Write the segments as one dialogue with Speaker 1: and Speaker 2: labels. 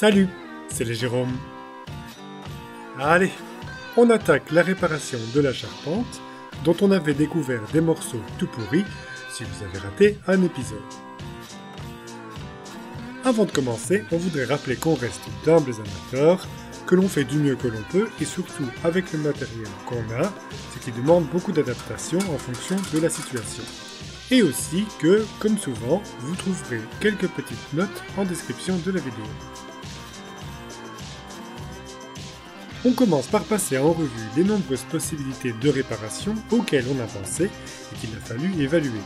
Speaker 1: Salut, c'est les Jérôme. Allez, on attaque la réparation de la charpente, dont on avait découvert des morceaux tout pourris si vous avez raté un épisode. Avant de commencer, on voudrait rappeler qu'on reste d'humbles amateurs, que l'on fait du mieux que l'on peut et surtout avec le matériel qu'on a, ce qui demande beaucoup d'adaptation en fonction de la situation. Et aussi que, comme souvent, vous trouverez quelques petites notes en description de la vidéo. On commence par passer en revue les nombreuses possibilités de réparation auxquelles on a pensé et qu'il a fallu évaluer.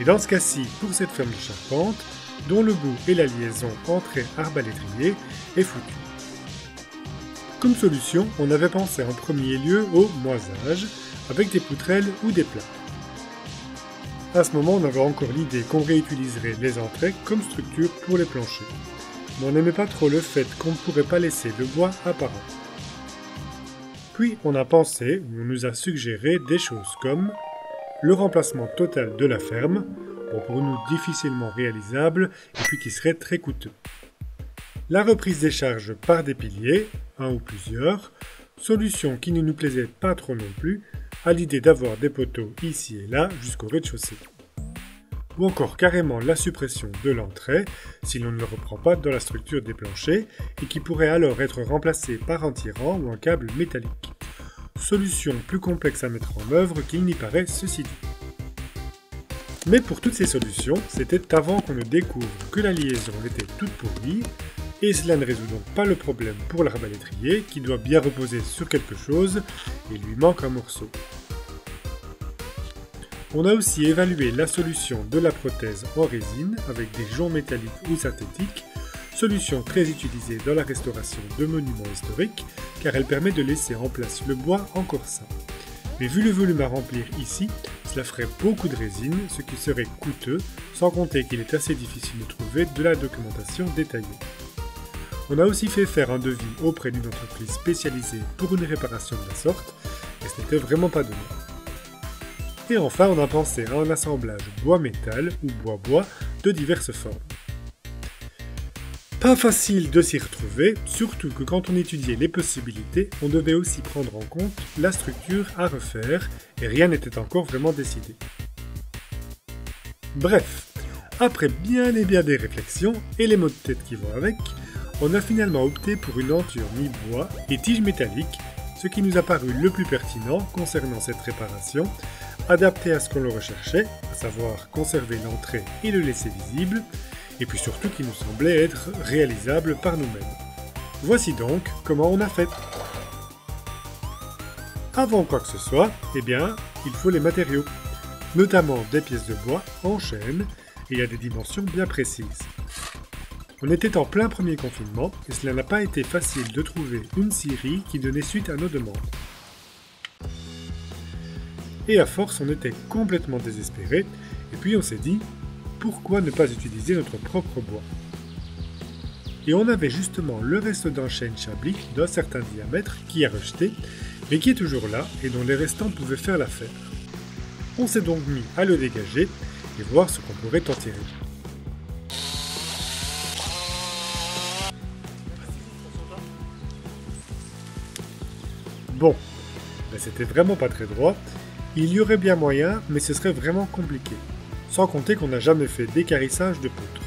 Speaker 1: Et dans ce cas-ci, pour cette ferme de charpente, dont le bout et la liaison entrée-arbalétrier est foutu. Comme solution, on avait pensé en premier lieu au moisage, avec des poutrelles ou des plats. À ce moment, on avait encore l'idée qu'on réutiliserait les entrées comme structure pour les planchers mais on n'aimait pas trop le fait qu'on ne pourrait pas laisser le bois apparent. Puis on a pensé, ou on nous a suggéré des choses comme le remplacement total de la ferme, pour nous difficilement réalisable et puis qui serait très coûteux. La reprise des charges par des piliers, un ou plusieurs, solution qui ne nous plaisait pas trop non plus, à l'idée d'avoir des poteaux ici et là jusqu'au rez-de-chaussée ou encore carrément la suppression de l'entrée si l'on ne le reprend pas dans la structure des planchers et qui pourrait alors être remplacé par un tirant ou un câble métallique. Solution plus complexe à mettre en œuvre qu'il n'y paraît ceci dit. Mais pour toutes ces solutions, c'était avant qu'on ne découvre que la liaison était toute pourrie, et cela ne résout donc pas le problème pour l'arbalétrier qui doit bien reposer sur quelque chose et lui manque un morceau. On a aussi évalué la solution de la prothèse en résine avec des joncs métalliques ou synthétiques, solution très utilisée dans la restauration de monuments historiques car elle permet de laisser en place le bois encore sain. Mais vu le volume à remplir ici, cela ferait beaucoup de résine, ce qui serait coûteux, sans compter qu'il est assez difficile de trouver de la documentation détaillée. On a aussi fait faire un devis auprès d'une entreprise spécialisée pour une réparation de la sorte, et ce n'était vraiment pas donné. Et enfin, on a pensé à un assemblage bois-métal ou bois-bois de diverses formes. Pas facile de s'y retrouver, surtout que quand on étudiait les possibilités, on devait aussi prendre en compte la structure à refaire, et rien n'était encore vraiment décidé. Bref, après bien et bien des réflexions et les mots de tête qui vont avec, on a finalement opté pour une enture mi-bois et tige métallique, ce qui nous a paru le plus pertinent concernant cette réparation, adapté à ce qu'on le recherchait, à savoir conserver l'entrée et le laisser visible, et puis surtout qui nous semblait être réalisable par nous-mêmes. Voici donc comment on a fait. Avant quoi que ce soit, eh bien, il faut les matériaux, notamment des pièces de bois en chaîne et à des dimensions bien précises. On était en plein premier confinement et cela n'a pas été facile de trouver une scierie qui donnait suite à nos demandes et à force on était complètement désespéré, et puis on s'est dit, pourquoi ne pas utiliser notre propre bois? Et on avait justement le reste d'un chêne chablis d'un certain diamètre qui a rejeté, mais qui est toujours là et dont les restants pouvaient faire l'affaire. On s'est donc mis à le dégager et voir ce qu'on pourrait en tirer. Bon, ben c'était vraiment pas très droit, il y aurait bien moyen, mais ce serait vraiment compliqué. Sans compter qu'on n'a jamais fait d'écarissage de poutres.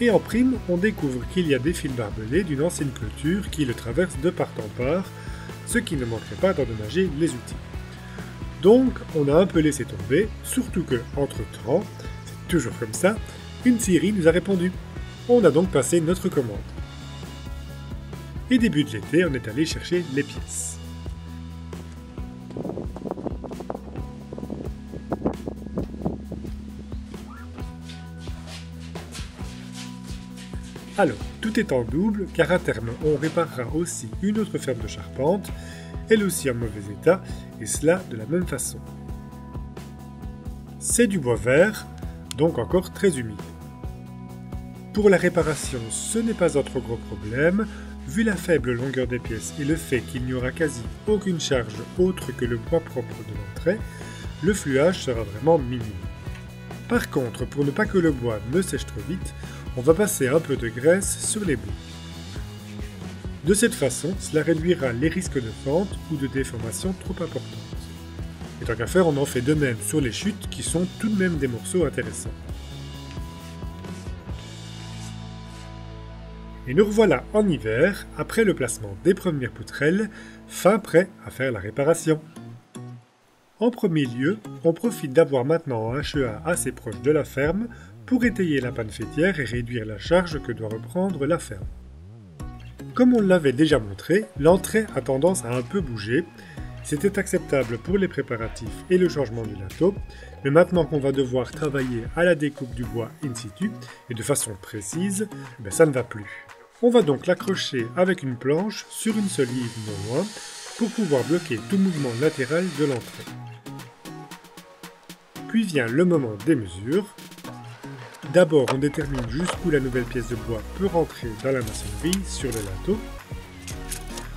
Speaker 1: Et en prime, on découvre qu'il y a des fils barbelés d'une ancienne clôture qui le traversent de part en part, ce qui ne manquerait pas d'endommager les outils. Donc, on a un peu laissé tomber, surtout que, entre-temps, c'est toujours comme ça, une série nous a répondu. On a donc passé notre commande. Et début de l'été, on est allé chercher les pièces. Alors, tout est en double, car à terme, on réparera aussi une autre ferme de charpente, elle aussi en mauvais état, et cela de la même façon. C'est du bois vert, donc encore très humide. Pour la réparation, ce n'est pas un trop gros problème, vu la faible longueur des pièces et le fait qu'il n'y aura quasi aucune charge autre que le bois propre de l'entrée, le fluage sera vraiment minime. Par contre, pour ne pas que le bois ne sèche trop vite, on va passer un peu de graisse sur les bouts. De cette façon, cela réduira les risques de fente ou de déformation trop importantes. Et tant qu'à faire, on en fait de même sur les chutes qui sont tout de même des morceaux intéressants. Et nous revoilà en hiver, après le placement des premières poutrelles, fin prêt à faire la réparation. En premier lieu, on profite d'avoir maintenant un HEA assez proche de la ferme pour étayer la panne fêtière et réduire la charge que doit reprendre la ferme. Comme on l'avait déjà montré, l'entrée a tendance à un peu bouger. C'était acceptable pour les préparatifs et le changement du lato, mais maintenant qu'on va devoir travailler à la découpe du bois in situ et de façon précise, ben ça ne va plus. On va donc l'accrocher avec une planche sur une solive non loin pour pouvoir bloquer tout mouvement latéral de l'entrée. Puis vient le moment des mesures. D'abord, on détermine jusqu'où la nouvelle pièce de bois peut rentrer dans la maçonnerie sur le lateau,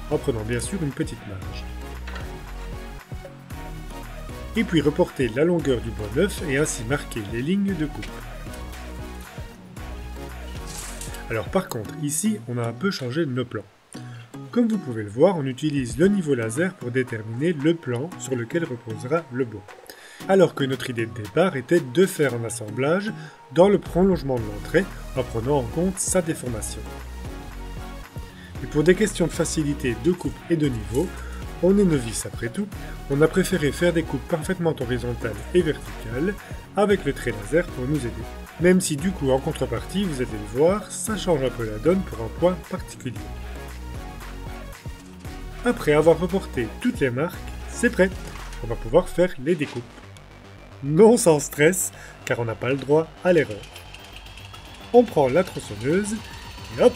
Speaker 1: en prenant bien sûr une petite marge. Et puis reporter la longueur du bois neuf et ainsi marquer les lignes de coupe. Alors par contre, ici, on a un peu changé nos plans. Comme vous pouvez le voir, on utilise le niveau laser pour déterminer le plan sur lequel reposera le bois alors que notre idée de départ était de faire un assemblage dans le prolongement de l'entrée en prenant en compte sa déformation. Et pour des questions de facilité de coupe et de niveau, on est novice après tout, on a préféré faire des coupes parfaitement horizontales et verticales avec le trait laser pour nous aider. Même si du coup en contrepartie, vous allez le voir, ça change un peu la donne pour un point particulier. Après avoir reporté toutes les marques, c'est prêt, on va pouvoir faire les découpes non sans stress, car on n'a pas le droit à l'erreur. On prend la tronçonneuse, et hop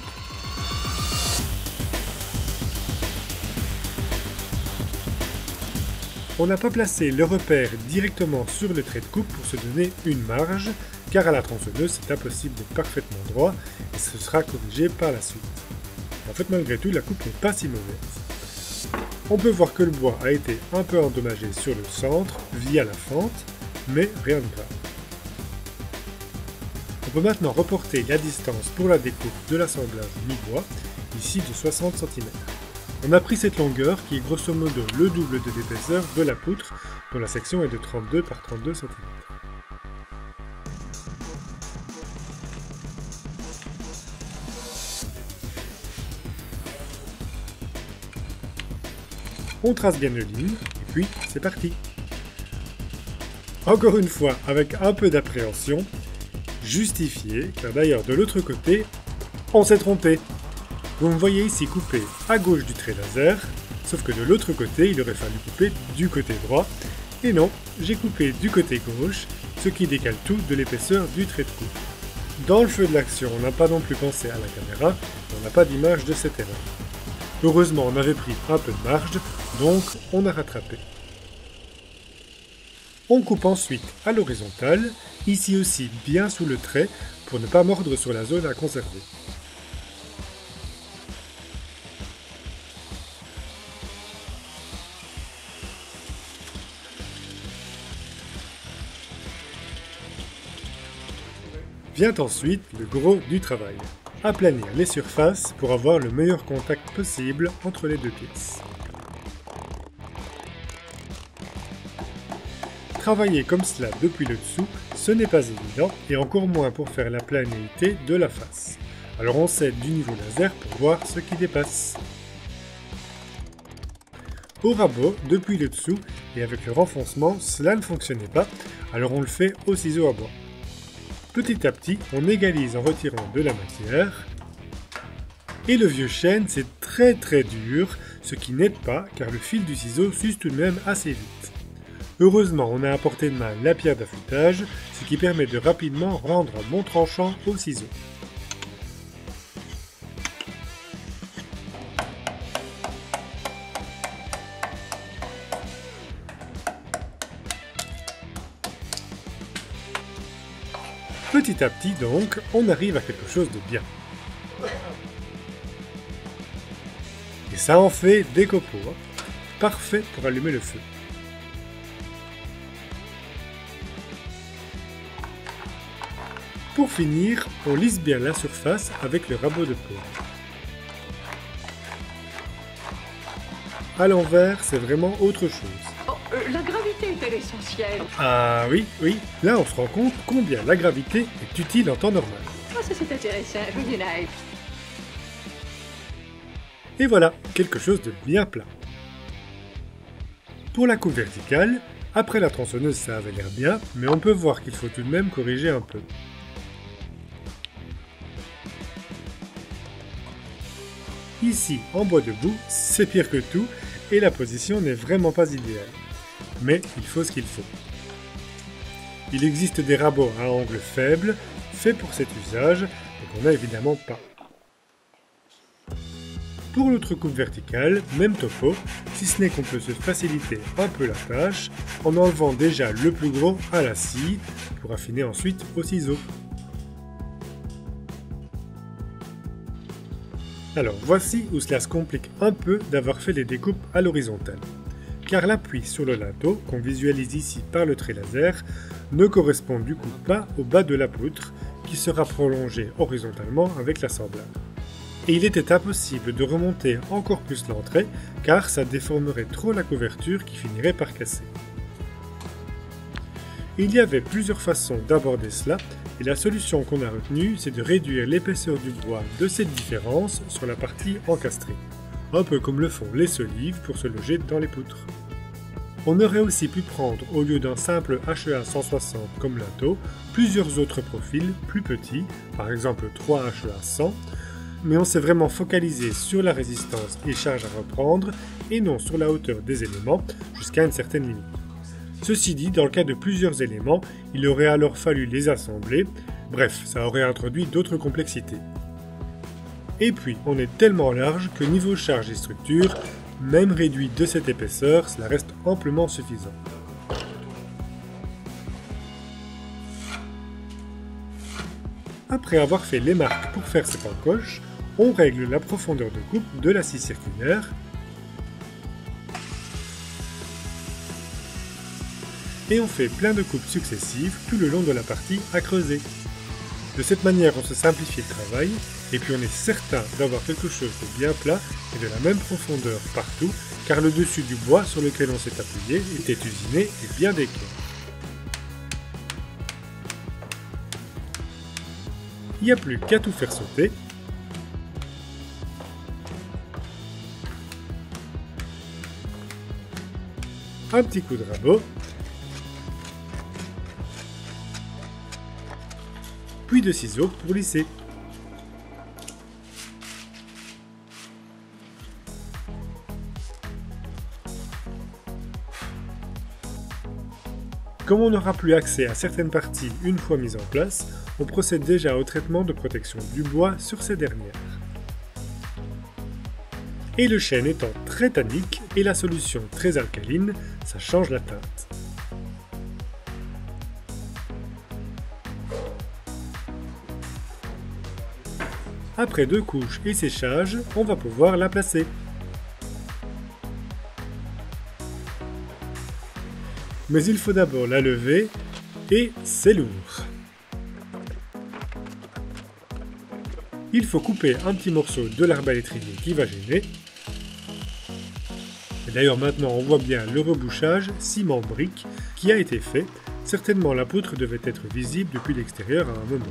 Speaker 1: On n'a pas placé le repère directement sur le trait de coupe pour se donner une marge, car à la tronçonneuse c'est impossible d'être parfaitement droit, et ce sera corrigé par la suite. En fait malgré tout la coupe n'est pas si mauvaise. On peut voir que le bois a été un peu endommagé sur le centre via la fente, mais rien de grave. On peut maintenant reporter la distance pour la découpe de l'assemblage mi-bois, ici de 60 cm. On a pris cette longueur qui est grosso modo le double de l'épaisseur de la poutre, dont la section est de 32 par 32 cm. On trace bien nos lignes, et puis c'est parti encore une fois, avec un peu d'appréhension, justifié, car d'ailleurs de l'autre côté, on s'est trompé. Vous me voyez ici couper à gauche du trait laser, sauf que de l'autre côté, il aurait fallu couper du côté droit, et non, j'ai coupé du côté gauche, ce qui décale tout de l'épaisseur du trait de coupe. Dans le feu de l'action, on n'a pas non plus pensé à la caméra, on n'a pas d'image de cette erreur. Heureusement, on avait pris un peu de marge, donc on a rattrapé. On coupe ensuite à l'horizontale, ici aussi bien sous le trait pour ne pas mordre sur la zone à conserver. Vient ensuite le gros du travail. Aplanir les surfaces pour avoir le meilleur contact possible entre les deux pièces. Travailler comme cela depuis le dessous, ce n'est pas évident, et encore moins pour faire la planéité de la face. Alors on s'aide du niveau laser pour voir ce qui dépasse. Au rabot, depuis le dessous, et avec le renfoncement, cela ne fonctionnait pas, alors on le fait au ciseau à bois. Petit à petit, on égalise en retirant de la matière, et le vieux chêne c'est très très dur, ce qui n'aide pas car le fil du ciseau s'use tout de même assez vite. Heureusement, on a à portée de main la pierre d'affûtage, ce qui permet de rapidement rendre bon tranchant au ciseau. Petit à petit donc, on arrive à quelque chose de bien. Et ça en fait des copeaux, hein. parfait pour allumer le feu. Pour finir, on lisse bien la surface avec le rabot de peau. À l'envers, c'est vraiment autre chose.
Speaker 2: Oh, euh, la gravité est l'essentiel.
Speaker 1: Ah oui, oui, là on se rend compte combien la gravité est utile en temps normal.
Speaker 2: Oh, ça c'est intéressant.
Speaker 1: Et voilà, quelque chose de bien plat. Pour la coupe verticale, après la tronçonneuse ça avait l'air bien, mais on peut voir qu'il faut tout de même corriger un peu. Ici, en bois debout, c'est pire que tout, et la position n'est vraiment pas idéale. Mais il faut ce qu'il faut. Il existe des rabots à angle faible, faits pour cet usage, et qu'on n'a évidemment pas. Pour l'autre coupe verticale, même topo, si ce n'est qu'on peut se faciliter un peu la tâche en enlevant déjà le plus gros à la scie pour affiner ensuite au ciseau. Alors voici où cela se complique un peu d'avoir fait les découpes à l'horizontale. Car l'appui sur le linteau, qu'on visualise ici par le trait laser, ne correspond du coup pas au bas de la poutre, qui sera prolongée horizontalement avec l'assemblage. Et il était impossible de remonter encore plus l'entrée, car ça déformerait trop la couverture qui finirait par casser. Il y avait plusieurs façons d'aborder cela, et la solution qu'on a retenue, c'est de réduire l'épaisseur du bois de cette différence sur la partie encastrée, un peu comme le font les solives pour se loger dans les poutres. On aurait aussi pu prendre, au lieu d'un simple HEA 160 comme linteau, plusieurs autres profils plus petits, par exemple 3 HEA 100, mais on s'est vraiment focalisé sur la résistance et charge à reprendre, et non sur la hauteur des éléments, jusqu'à une certaine limite. Ceci dit, dans le cas de plusieurs éléments, il aurait alors fallu les assembler, bref, ça aurait introduit d'autres complexités. Et puis, on est tellement large que niveau charge et structure, même réduit de cette épaisseur, cela reste amplement suffisant. Après avoir fait les marques pour faire cette encoche, on règle la profondeur de coupe de la scie circulaire et on fait plein de coupes successives tout le long de la partie à creuser. De cette manière, on se simplifie le travail, et puis on est certain d'avoir quelque chose de bien plat et de la même profondeur partout, car le dessus du bois sur lequel on s'est appuyé était usiné et bien décalé. Il n'y a plus qu'à tout faire sauter. Un petit coup de rabot puis de ciseaux pour lisser. Comme on n'aura plus accès à certaines parties une fois mises en place, on procède déjà au traitement de protection du bois sur ces dernières. Et le chêne étant très tannique et la solution très alcaline, ça change la teinte. Après deux couches et séchage, on va pouvoir la placer. Mais il faut d'abord la lever et c'est lourd. Il faut couper un petit morceau de l'arbalétrier qui va gêner. D'ailleurs maintenant on voit bien le rebouchage ciment-brique qui a été fait. Certainement la poutre devait être visible depuis l'extérieur à un moment.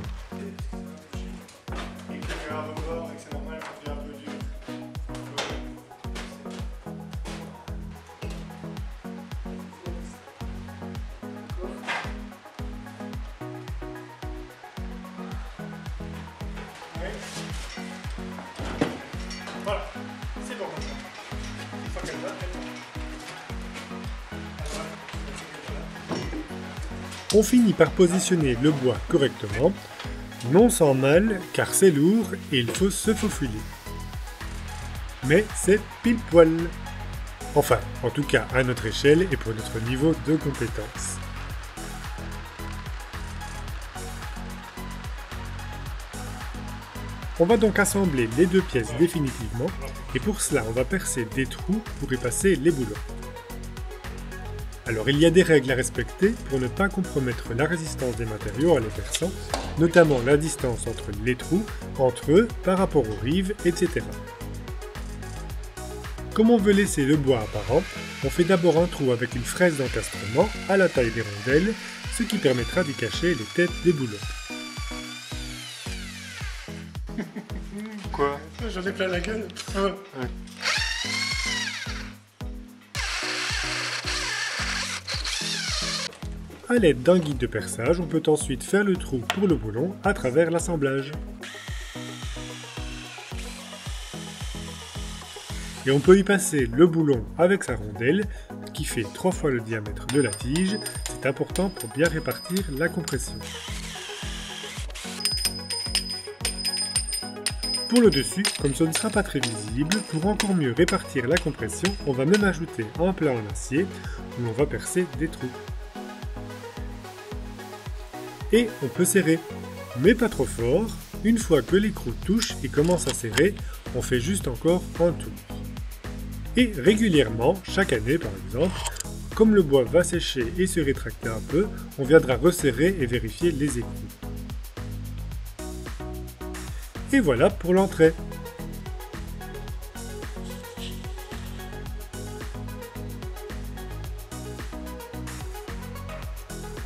Speaker 1: On finit par positionner le bois correctement, non sans mal car c'est lourd et il faut se faufiler. Mais c'est pile poil. Enfin, en tout cas à notre échelle et pour notre niveau de compétence. On va donc assembler les deux pièces définitivement et pour cela on va percer des trous pour y passer les boulons. Alors il y a des règles à respecter pour ne pas compromettre la résistance des matériaux à les perçant, notamment la distance entre les trous, entre eux, par rapport aux rives, etc. Comme on veut laisser le bois apparent, on fait d'abord un trou avec une fraise d'encastrement à la taille des rondelles, ce qui permettra d'y cacher les têtes des boulons.
Speaker 3: Quoi?
Speaker 1: J'en ai plein la gueule. A l'aide d'un guide de perçage, on peut ensuite faire le trou pour le boulon à travers l'assemblage. Et on peut y passer le boulon avec sa rondelle, qui fait trois fois le diamètre de la tige. C'est important pour bien répartir la compression. Pour le dessus, comme ce ne sera pas très visible, pour encore mieux répartir la compression, on va même ajouter un plat en acier où on va percer des trous. Et on peut serrer, mais pas trop fort. Une fois que l'écrou touche et commence à serrer, on fait juste encore un tour. Et régulièrement, chaque année par exemple, comme le bois va sécher et se rétracter un peu, on viendra resserrer et vérifier les écrous. Et voilà pour l'entrée.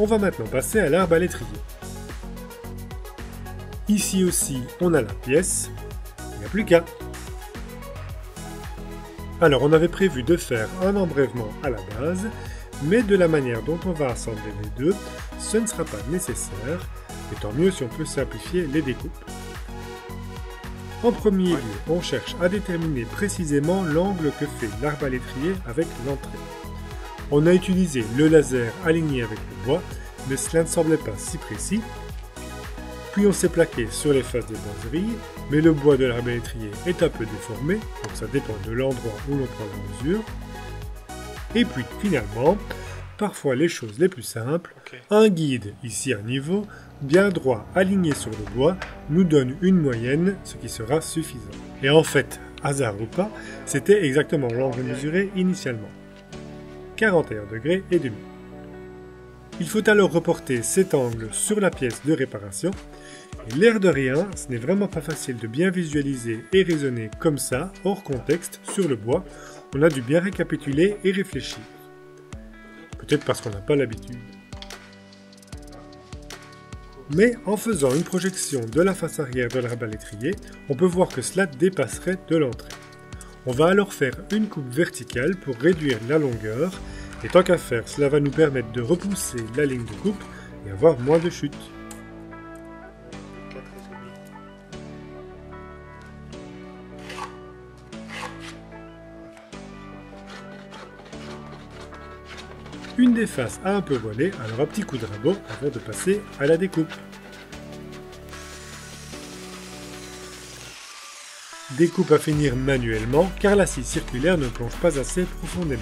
Speaker 1: On va maintenant passer à l'arbre à l'étrier. Ici aussi, on a la pièce. Il n'y a plus qu'à. Alors, on avait prévu de faire un embrèvement à la base, mais de la manière dont on va assembler les deux, ce ne sera pas nécessaire, et tant mieux si on peut simplifier les découpes. En premier lieu, on cherche à déterminer précisément l'angle que fait l'arbre à l'étrier avec l'entrée. On a utilisé le laser aligné avec le bois, mais cela ne semblait pas si précis. Puis on s'est plaqué sur les faces des boiseries, mais le bois de l'arbre est un peu déformé, donc ça dépend de l'endroit où l'on prend la mesure. Et puis finalement, parfois les choses les plus simples, un guide, ici à niveau, bien droit aligné sur le bois, nous donne une moyenne, ce qui sera suffisant. Et en fait, hasard ou pas, c'était exactement l'angle mesuré initialement. 41 degrés et demi. Il faut alors reporter cet angle sur la pièce de réparation. Et l'air de rien, ce n'est vraiment pas facile de bien visualiser et raisonner comme ça, hors contexte, sur le bois. On a dû bien récapituler et réfléchir. Peut-être parce qu'on n'a pas l'habitude. Mais en faisant une projection de la face arrière de l'arbre à l'étrier, on peut voir que cela dépasserait de l'entrée. On va alors faire une coupe verticale pour réduire la longueur, et tant qu'à faire, cela va nous permettre de repousser la ligne de coupe et avoir moins de chute. Une des faces a un peu voilé, alors un petit coup de rabot avant de passer à la découpe. Découpe à finir manuellement car la scie circulaire ne plonge pas assez profondément.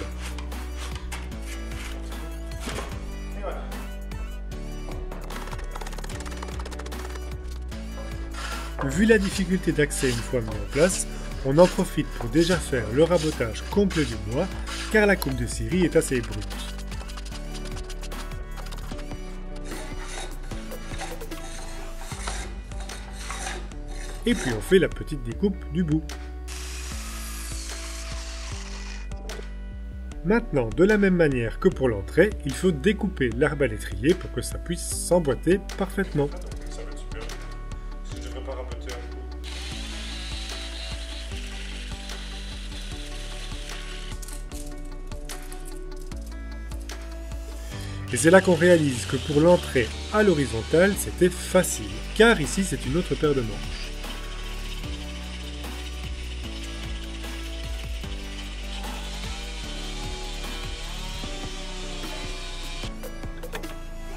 Speaker 1: Vu la difficulté d'accès une fois mis en place, on en profite pour déjà faire le rabotage complet du bois car la coupe de scierie est assez brute. Et puis on fait la petite découpe du bout. Maintenant, de la même manière que pour l'entrée, il faut découper l'arbre à l'étrier pour que ça puisse s'emboîter parfaitement. Et c'est là qu'on réalise que pour l'entrée à l'horizontale, c'était facile, car ici c'est une autre paire de manches.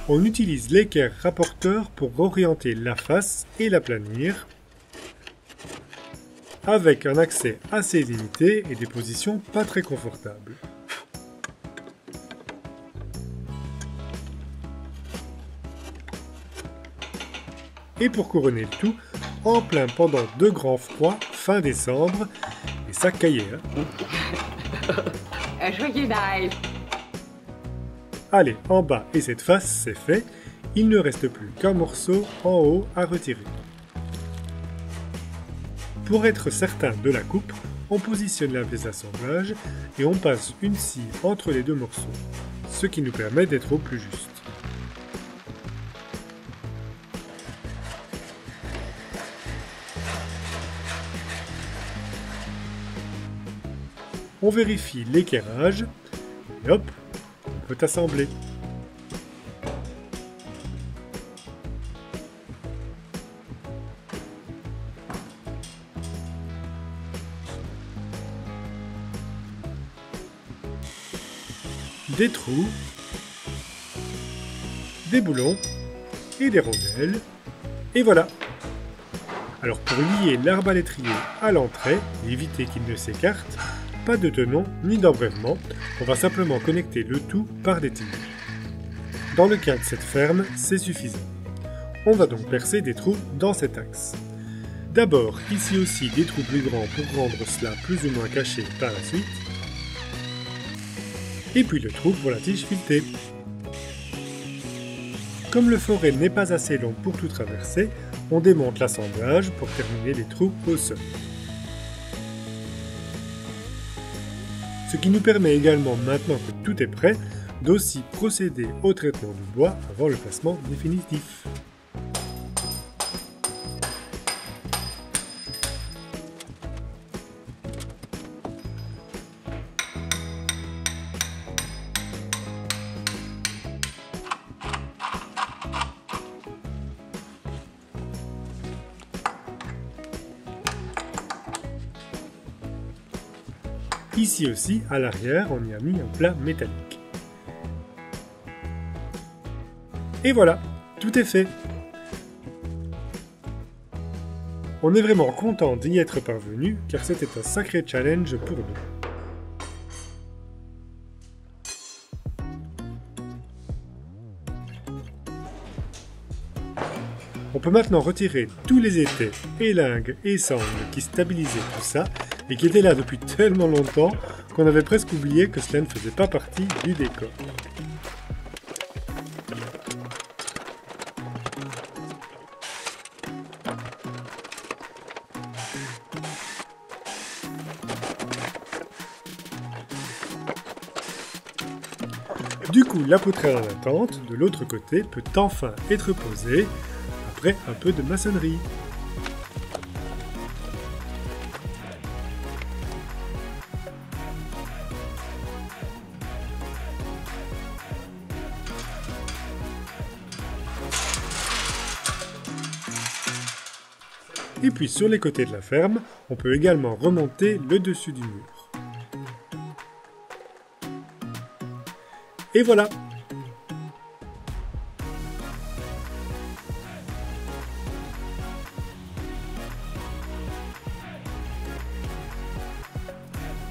Speaker 1: On utilise l'équerre rapporteur pour orienter la face et l'aplanir, avec un accès assez limité et des positions pas très confortables. Et pour couronner le tout, en plein pendant deux grands froids fin décembre, et ça caillait. hein. Allez, en bas et cette face, c'est fait. Il ne reste plus qu'un morceau en haut à retirer. Pour être certain de la coupe, on positionne la vis d'assemblage et on passe une scie entre les deux morceaux, ce qui nous permet d'être au plus juste. On vérifie l'équerrage et hop, peut assembler. des trous, des boulons et des rondelles. Et voilà Alors pour lier l'arbalétrier à l'entrée et éviter qu'il ne s'écarte, pas de tenon ni d'embrèvement, on va simplement connecter le tout par des tiges. Dans le cas de cette ferme, c'est suffisant. On va donc percer des trous dans cet axe. D'abord, ici aussi des trous plus grands pour rendre cela plus ou moins caché par la suite, et puis le trou pour la tige filetée. Comme le forêt n'est pas assez long pour tout traverser, on démonte l'assemblage pour terminer les trous au sol. Ce qui nous permet également, maintenant que tout est prêt, d'aussi procéder au traitement du bois avant le placement définitif. Aussi, à l'arrière, on y a mis un plat métallique. Et voilà, tout est fait. On est vraiment content d'y être parvenu, car c'était un sacré challenge pour nous. On peut maintenant retirer tous les étais, élingues et sangles qui stabilisaient tout ça et qui était là depuis tellement longtemps qu'on avait presque oublié que cela ne faisait pas partie du décor. Du coup, la poutrelle en attente, de l'autre côté, peut enfin être posée, après un peu de maçonnerie. Et puis sur les côtés de la ferme, on peut également remonter le dessus du mur. Et voilà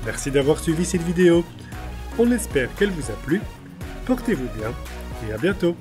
Speaker 1: Merci d'avoir suivi cette vidéo. On espère qu'elle vous a plu. Portez-vous bien et à bientôt